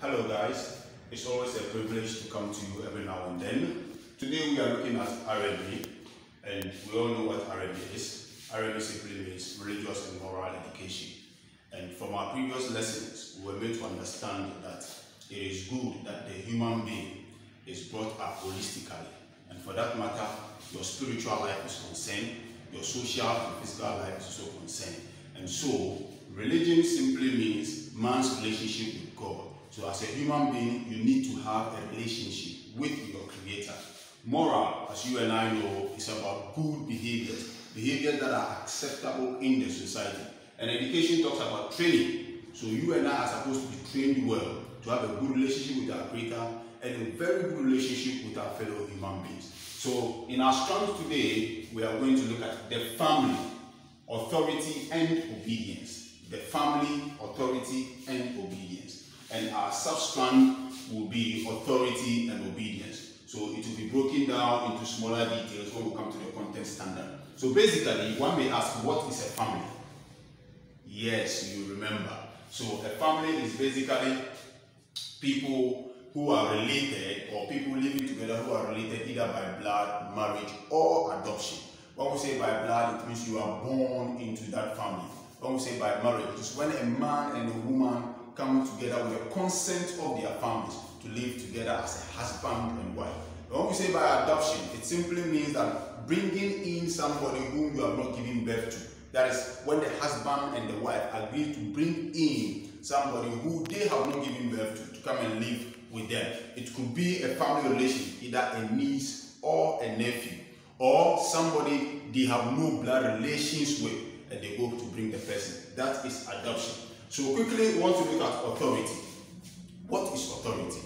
Hello guys, it's always a privilege to come to you every now and then. Today we are looking at RME and we all know what RME is. RMB simply means religious and moral education. And from our previous lessons, we were made to understand that it is good that the human being is brought up holistically. And for that matter, your spiritual life is concerned, your social and physical life is also concerned. And so, religion simply means man's relationship with God. So as a human being, you need to have a relationship with your creator. Moral, as you and I know, is about good behaviors, behaviors that are acceptable in the society. And education talks about training. So you and I are supposed to be trained well to have a good relationship with our creator and a very good relationship with our fellow human beings. So in our strands today, we are going to look at the family, authority and obedience. The family, authority and obedience. And our sub-strand will be authority and obedience. So it will be broken down into smaller details when we come to the content standard. So basically, one may ask, what is a family? Yes, you remember. So a family is basically people who are related or people living together who are related either by blood, marriage or adoption. When we say by blood, it means you are born into that family. When we say by marriage, it is when a man and a woman come together with the consent of their families to live together as a husband and wife. When we say by adoption, it simply means that bringing in somebody whom you have not given birth to. That is when the husband and the wife agree to bring in somebody who they have not given birth to to come and live with them. It could be a family relation, either a niece or a nephew, or somebody they have no blood relations with and they go to bring the person. That is adoption. So quickly want to look at authority. What is authority?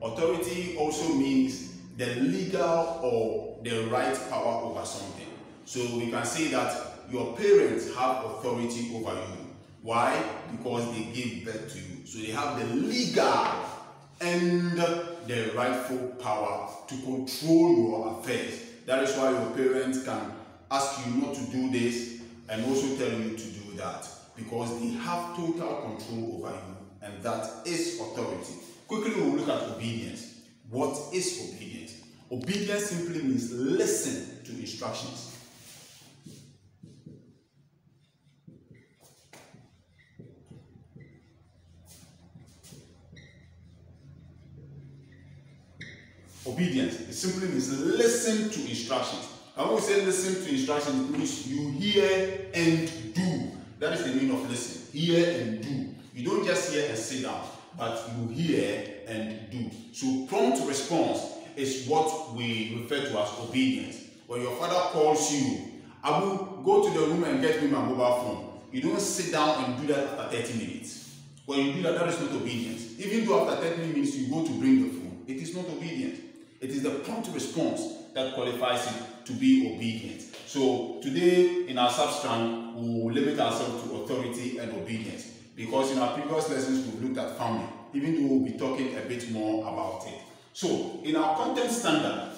Authority also means the legal or the right power over something. So we can say that your parents have authority over you. Why? Because they gave birth to you. So they have the legal and the rightful power to control your affairs. That is why your parents can ask you not to do this and also tell you to do that because they have total control over you and that is authority. Quickly we'll look at obedience. What is obedience? Obedience simply means listen to instructions. Obedience. It simply means listen to instructions. And when we say listen to instructions, it means you hear and do. That is the meaning of listen. Hear and do. You don't just hear and sit down, but you hear and do. So prompt response is what we refer to as obedience. When your father calls you, I will go to the room and get me my mobile phone. You don't sit down and do that after 30 minutes. When you do that, that is not obedience. Even though after 30 minutes you go to bring the phone, it is not obedience. It is the prompt response that qualifies it to be obedient. So today in our substrand, we will limit ourselves to authority and obedience because in our previous lessons we've looked at family, even though we'll be talking a bit more about it. So in our content standard,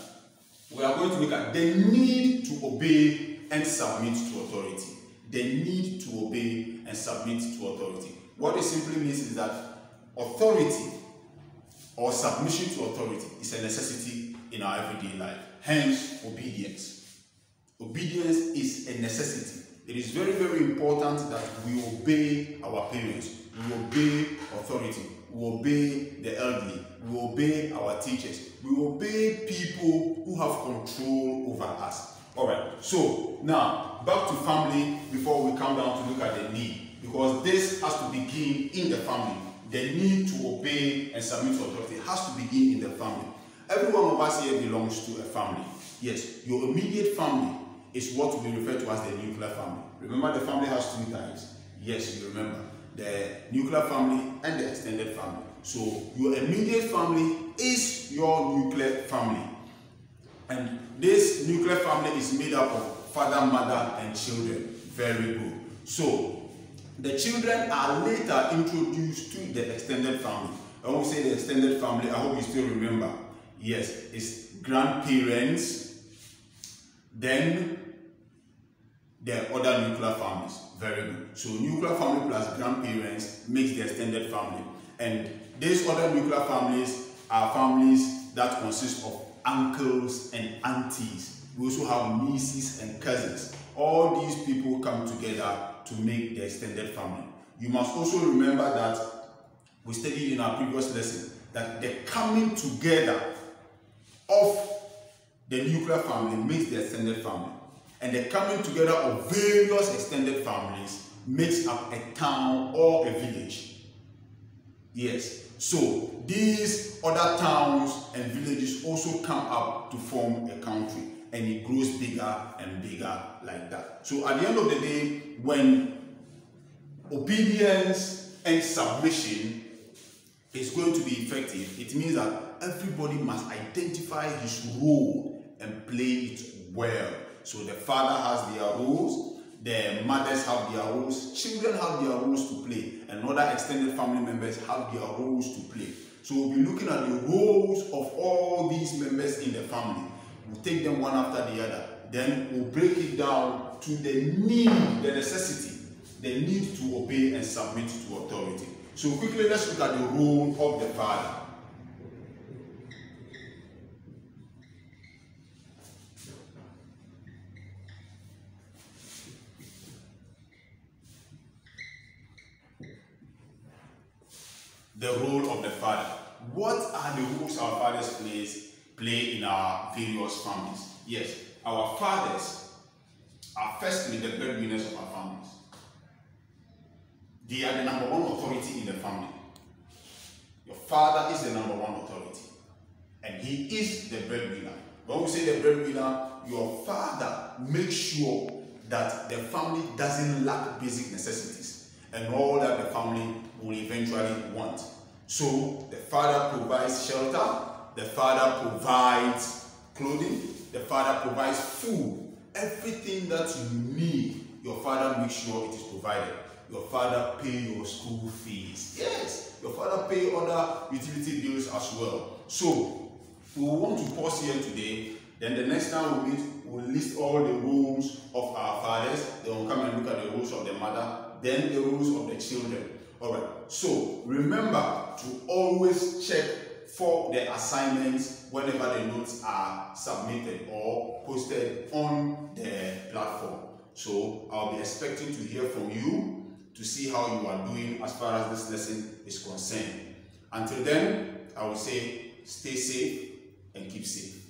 we are going to look at the need to obey and submit to authority. The need to obey and submit to authority. What it simply means is that authority or submission to authority is a necessity in our everyday life. Hence, obedience. Obedience is a necessity. It is very, very important that we obey our parents, we obey authority, we obey the elderly, we obey our teachers, we obey people who have control over us. All right, so now back to family before we come down to look at the need, because this has to begin in the family. The need to obey and submit to authority has to begin in the family. Every one of us here belongs to a family. Yes, your immediate family is what we refer to as the nuclear family. Remember the family has two types. Yes, you remember. The nuclear family and the extended family. So your immediate family is your nuclear family. And this nuclear family is made up of father, mother, and children. Very good. So the children are later introduced to the extended family. When we say the extended family, I hope you still remember. Yes, it's grandparents, then the other nuclear families. Very good. So nuclear family plus grandparents makes the extended family. And these other nuclear families are families that consist of uncles and aunties. We also have nieces and cousins. All these people come together to make the extended family. You must also remember that we studied in our previous lesson that the coming together of the nuclear family makes the extended family. And the coming together of various extended families makes up a town or a village. Yes. So these other towns and villages also come up to form a country and it grows bigger and bigger like that. So at the end of the day, when obedience and submission is going to be effective, it means that everybody must identify his role and play it well. So the father has their roles, the mothers have their roles, children have their roles to play, and other extended family members have their roles to play. So we'll be looking at the roles of all these members in the family. We'll take them one after the other. Then we'll break it down to the need, the necessity, the need to obey and submit to authority. So quickly, let's look at the role of the father. The role of the father. What are the roles our fathers plays, play in our various families? Yes, our fathers are firstly the breadwinners of our families. They are the number one authority in the family. Your father is the number one authority. And he is the breadwinner. When we say the breadwinner, your father makes sure that the family doesn't lack basic necessities and all that the family will eventually want. So the father provides shelter, the father provides clothing, the father provides food. Everything that you need, your father makes sure it is provided. Your father pay your school fees. Yes, your father pay other utility bills as well. So we want to pause here today. Then the next time we meet, we'll list all the rules of our fathers. Then we'll come and look at the rules of the mother. Then the rules of the children. All right. So remember to always check for the assignments whenever the notes are submitted or posted on the platform. So I'll be expecting to hear from you to see how you are doing as far as this lesson is concerned. Until then, I will say stay safe and keep safe.